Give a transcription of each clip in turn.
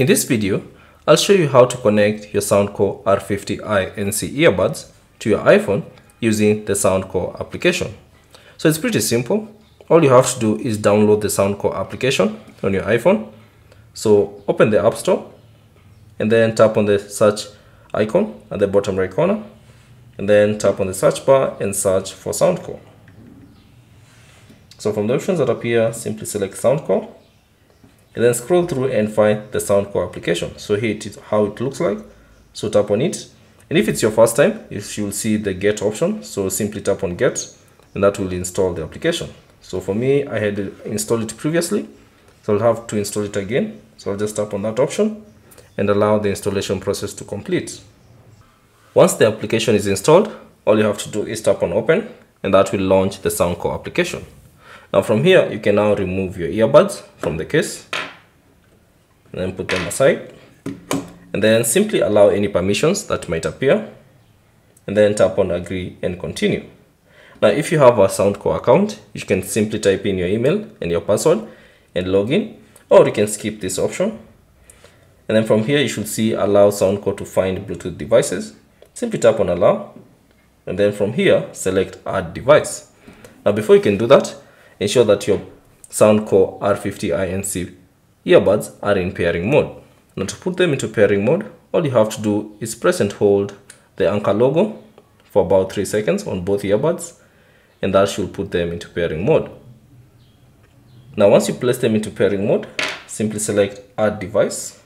In this video, I'll show you how to connect your Soundcore R50i NC earbuds to your iPhone using the Soundcore application. So it's pretty simple. All you have to do is download the Soundcore application on your iPhone. So open the App Store and then tap on the search icon at the bottom right corner and then tap on the search bar and search for Soundcore. So from the options that appear, simply select Soundcore and then scroll through and find the Soundcore application. So here it is how it looks like. So tap on it. And if it's your first time, you will see the get option. So simply tap on get and that will install the application. So for me, I had installed it previously. So I'll have to install it again. So I'll just tap on that option and allow the installation process to complete. Once the application is installed, all you have to do is tap on open and that will launch the Soundcore application. Now from here, you can now remove your earbuds from the case and then put them aside and then simply allow any permissions that might appear and then tap on agree and continue. Now if you have a Soundcore account, you can simply type in your email and your password and log in or you can skip this option. And then from here you should see allow Soundcore to find Bluetooth devices. Simply tap on allow and then from here select add device. Now before you can do that, ensure that your Soundcore R50i NC earbuds are in pairing mode. Now to put them into pairing mode, all you have to do is press and hold the Anker logo for about 3 seconds on both earbuds and that should put them into pairing mode. Now once you place them into pairing mode, simply select add device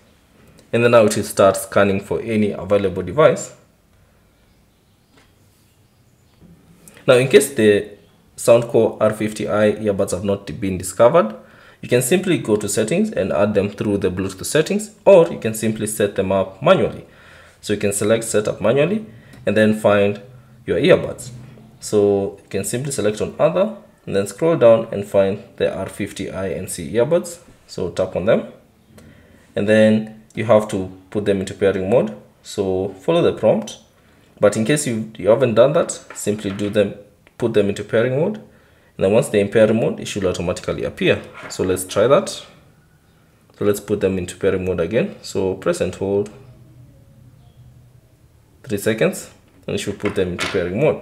and then now it will start scanning for any available device. Now in case the Soundcore R50i earbuds have not been discovered, you can simply go to settings and add them through the Bluetooth settings or you can simply set them up manually. So you can select setup manually and then find your earbuds. So you can simply select on other and then scroll down and find the R50i NC earbuds. So tap on them and then you have to put them into pairing mode. So follow the prompt. But in case you, you haven't done that, simply do them, put them into pairing mode and then once they're in pairing mode, it should automatically appear. So let's try that. So let's put them into pairing mode again. So press and hold three seconds and it should put them into pairing mode.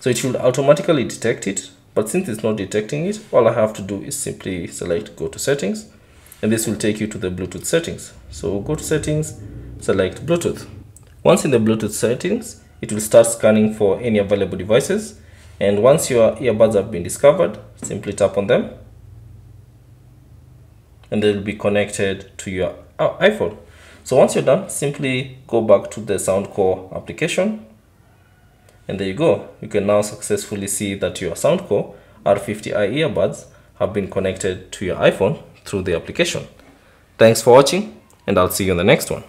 So it should automatically detect it, but since it's not detecting it, all I have to do is simply select go to settings and this will take you to the Bluetooth settings. So go to settings, select Bluetooth. Once in the Bluetooth settings, it will start scanning for any available devices and once your earbuds have been discovered, simply tap on them and they'll be connected to your uh, iPhone. So once you're done, simply go back to the Soundcore application and there you go. You can now successfully see that your Soundcore R50i earbuds have been connected to your iPhone through the application. Thanks for watching and I'll see you in the next one.